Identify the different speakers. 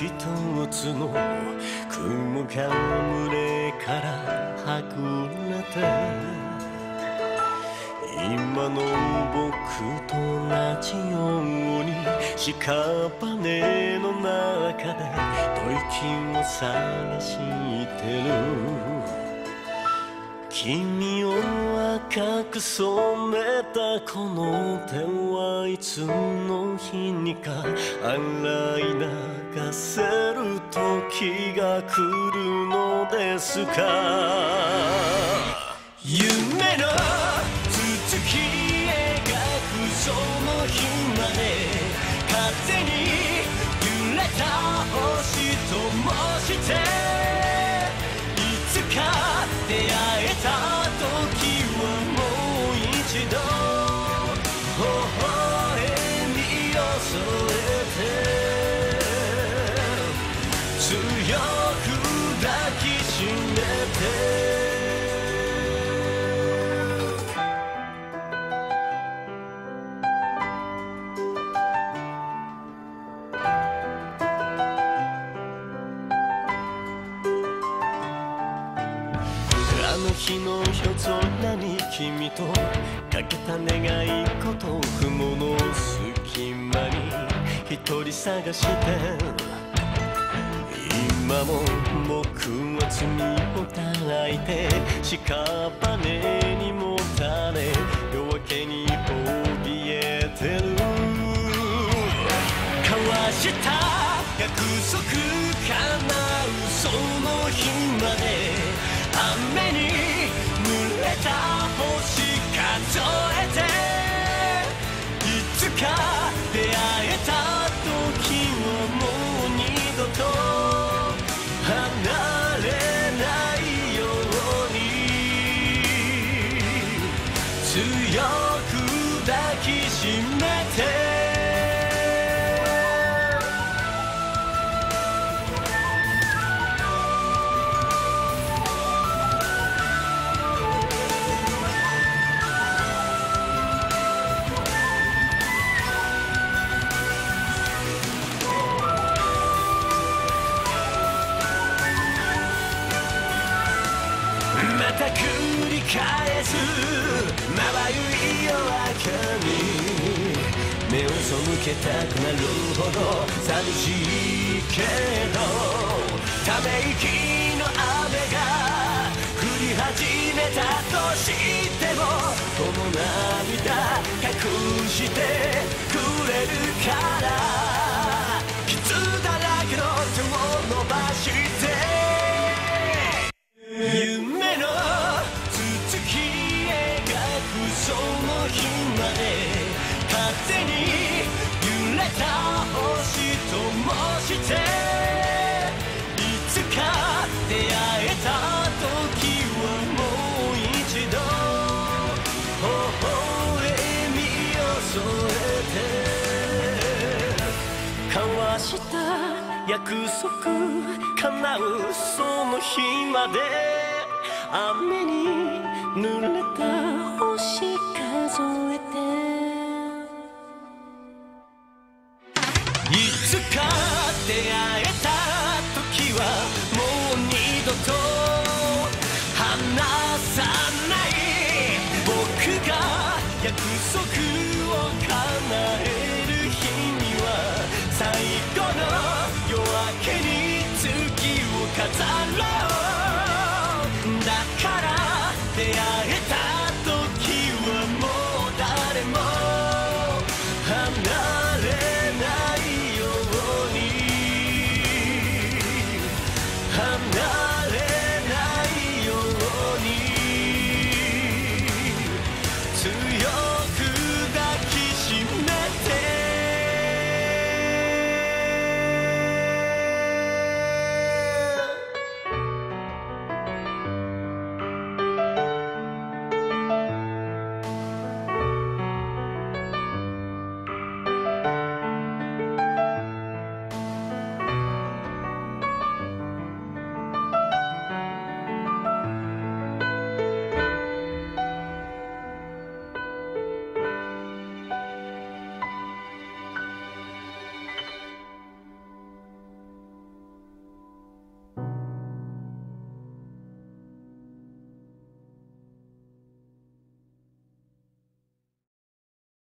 Speaker 1: 一つの雲が胸からはぐれて今の僕と同じように屍の中で吐息を探してる君を赤く染めたこの手はいつの日にか洗い流せる時が来るのですか？夢の続き描くその日まで風に揺れた星ともしていつか強く抱きしめてあの日の夜空に君とかけた願い事雲の隙間に一人探して。今も僕は罪を抱いて屍にもたれ夜明けに怯えてる。交わした約束叶うその日まで雨に濡れた星数え。返すまばゆい夜明けに目を背けたくなるほど寂しいけどため息の雨が降り始めたとしてもこの涙隠してくれるからした。約束叶うその日まで。雨に濡れた星数えて。いつか出会えた時はもう二度と離さない。僕が約束を叶え